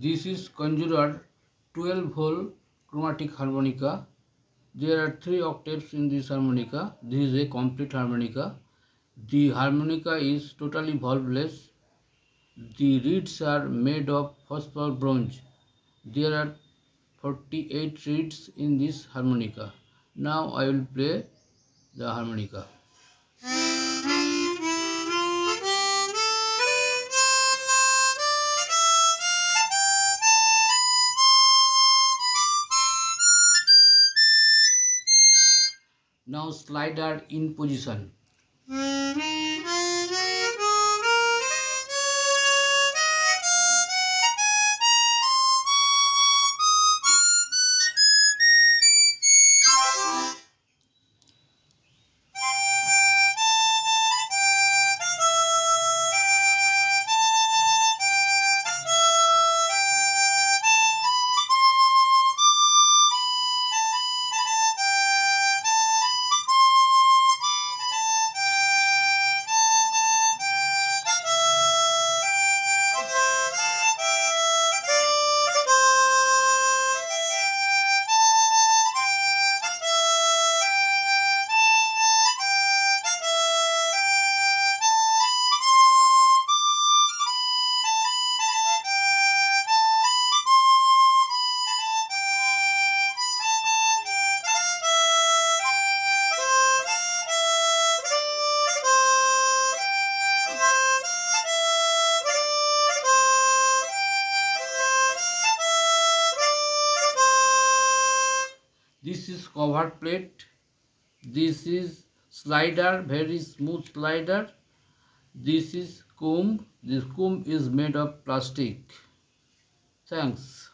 This is conjurer 12 hole chromatic harmonica. There are three octaves in this harmonica. This is a complete harmonica. The harmonica is totally valveless. The reeds are made of phosphor bronze. There are 48 reeds in this harmonica. Now I will play the harmonica. Now slider in position. This is cover plate. This is slider very smooth slider. This is comb. This comb is made of plastic. Thanks